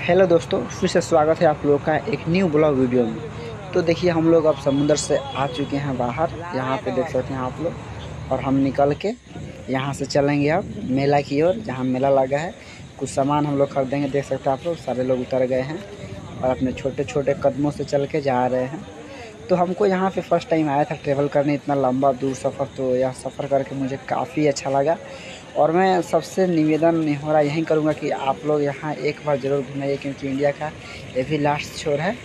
Hello दोस्तों, फिर से स्वागत है आप लोगों का एक न्यू ब्लॉग वीडियो में। तो देखिए, हम लोग अब समुंदर से आ चुके हैं बाहर। यहाँ पे देख सकते हैं आप लोग। और हम निकल के यहाँ से चलेंगे अब मेला की ओर, जहाँ मेला लगा है। कुछ सामान हम लोग खरीदेंगे, देख सकते हैं आप लोग। सारे लोग उतर गए हैं और अपने छोटे छोटे कदमों से चल के जा रहे हैं। तो हमको यहाँ पे फ़र्स्ट टाइम आया था ट्रेवल करने। इतना लंबा दूर सफ़र तो यह सफ़र करके मुझे काफ़ी अच्छा लगा। और मैं सबसे निवेदन हो रहा यही करूँगा कि आप लोग यहाँ एक बार ज़रूर घूमिए क्योंकि इंडिया का ये भी लास्ट छोर है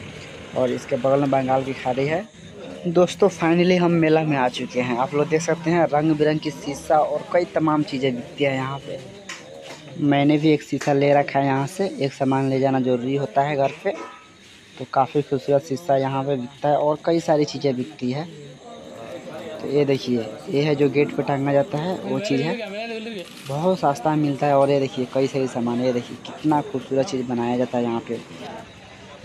और इसके बगल में बंगाल की खाड़ी है। दोस्तों फाइनली हम मेला में आ चुके हैं। आप लोग देख सकते हैं, रंग बिरंग की शीशा और कई तमाम चीज़ें बिकती हैं यहाँ पे। मैंने भी एक शीशा ले रखा है यहाँ से। एक सामान ले जाना ज़रूरी होता है घर पे। तो काफ़ी खूबसूरत शीशा यहाँ पे बिकता है और कई सारी चीज़ें बिकती है। तो ये देखिए, ये है जो गेट पे टांगा जाता है, वो चीज़ है। बहुत सस्ता मिलता है और ये देखिए, कई सारी सामान ये देखिए, कितना खूबसूरत चीज़ बनाया जाता है यहाँ पे।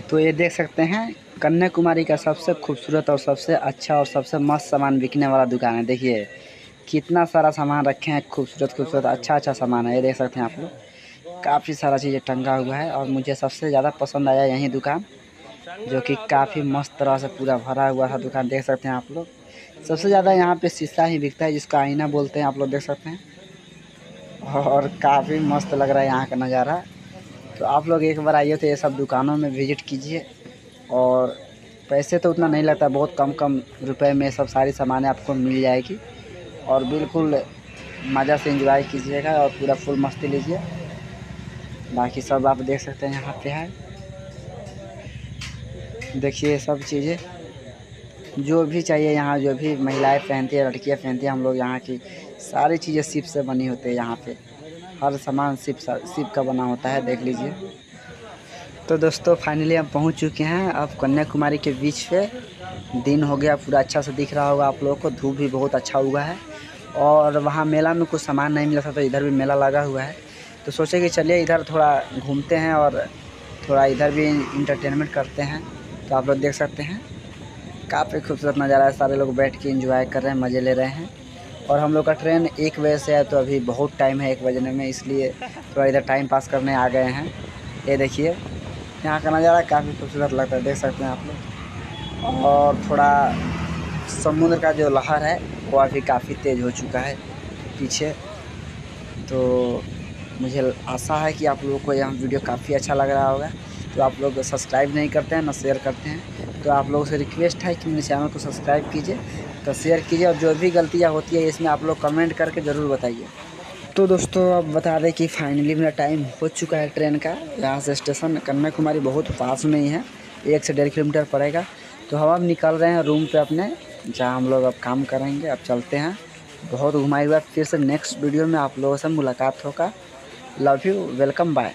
तो ये देख सकते हैं, कन्याकुमारी का सबसे खूबसूरत और सबसे अच्छा और सबसे मस्त सामान बिकने वाला दुकान है। देखिए, कितना सारा सामान रखे हैं, खूबसूरत खूबसूरत अच्छा अच्छा सामान है। ये देख सकते हैं आप लोग, काफ़ी सारा चीज़ें टंगा हुआ है और मुझे सबसे ज़्यादा पसंद आया यही दुकान, जो कि काफ़ी मस्त तरह से पूरा भरा हुआ था दुकान, देख सकते हैं आप लोग। सबसे ज़्यादा यहाँ पे शीशा ही बिकता है, जिसका आईना बोलते हैं, आप लोग देख सकते हैं। और काफ़ी मस्त लग रहा है यहाँ का नज़ारा। तो आप लोग एक बार आइए तो ये सब दुकानों में विज़िट कीजिए। और पैसे तो उतना नहीं लगता, बहुत कम कम रुपए में सब सारी सामान आपको मिल जाएगी। और बिल्कुल मज़ा से इंजॉय कीजिएगा और पूरा फुल मस्ती लीजिए। बाकी सब आप देख सकते हैं यहाँ पे है। देखिए सब चीज़ें। जो भी चाहिए यहाँ, जो भी महिलाएँ पहनती है, लड़कियाँ पहनती हैं, हम लोग यहाँ की सारी चीज़ें सिप से बनी होती है यहाँ पे। हर सामान सिप सिप का बना होता है, देख लीजिए। तो दोस्तों फाइनली हम पहुँच चुके हैं अब कन्याकुमारी के बीच पे। दिन हो गया, पूरा अच्छा से दिख रहा होगा आप लोगों को, धूप भी बहुत अच्छा हुआ है। और वहाँ मेला में कुछ सामान नहीं मिला था तो इधर भी मेला लगा हुआ है। तो सोचे कि चलिए इधर थोड़ा घूमते हैं और थोड़ा इधर भी इंटरटेनमेंट करते हैं। तो आप लोग देख सकते हैं। काफ़ी खूबसूरत नज़ारा है। सारे लोग बैठ के इंजॉय कर रहे हैं, मज़े ले रहे हैं। और हम लोग का ट्रेन एक बजे से है तो अभी बहुत टाइम है एक बजने में, इसलिए थोड़ा इधर टाइम पास करने आ गए हैं। ये देखिए, यहाँ का नज़ारा काफ़ी खूबसूरत लगता है, देख सकते हैं आप लोग। और थोड़ा समुद्र का जो लहर है, वो अभी काफ़ी तेज़ हो चुका है पीछे। तो मुझे आशा है कि आप लोगों को यह वीडियो काफ़ी अच्छा लग रहा होगा। तो आप लोग सब्सक्राइब नहीं करते हैं, ना शेयर करते हैं। तो आप लोगों से रिक्वेस्ट है कि मेरे चैनल को सब्सक्राइब कीजिए तो शेयर कीजिए और जो भी गलतियाँ होती है, इसमें आप लोग कमेंट करके ज़रूर बताइए। तो दोस्तों, अब बता दें कि फाइनली मेरा टाइम हो चुका है ट्रेन का। यहाँ से स्टेशन कन्याकुमारी बहुत पास में ही है, एक से डेढ़ किलोमीटर पड़ेगा। तो हम अब निकल रहे हैं रूम पे अपने, जहाँ हम लोग अब काम करेंगे। अब चलते हैं। बहुत घुमाई हुआ फिर से नेक्स्ट वीडियो में आप लोगों से मुलाकात होगा। Love you welcome bye